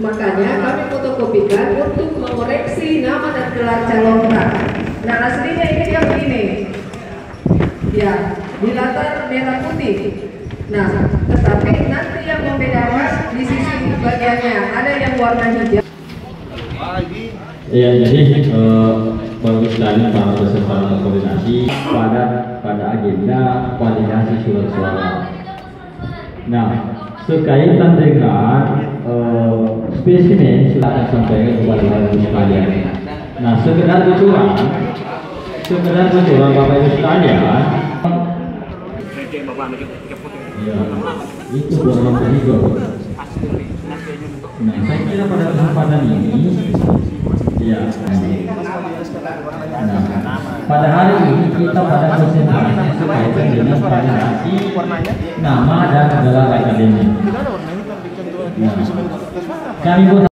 Makanya kami fotokopikan untuk mengoreksi nama dan gelar calon. Nah aslinya ini dia begini. Ya, di latar merah putih. Nah, tetapi nanti yang membedakan di sisi bagiannya ada yang warna hijau. Ya, jadi eh, bagus sekali para peserta koordinasi pada pada agenda validasi surat suara. Nah, sekaitan dengan eh, spesimen silakan sampaikan kepada bapak ibu sekalian. Nah, sekedar bocoran, sekedar bocoran bapak ibu sekalian. Ya, itu beberapa hijau. Nah, saya kira pada kesempatan ini, ya. Nah, pada hari ini kita pada konsentrasi dengan validasi nama dan gelar akademik. Nah, kami pun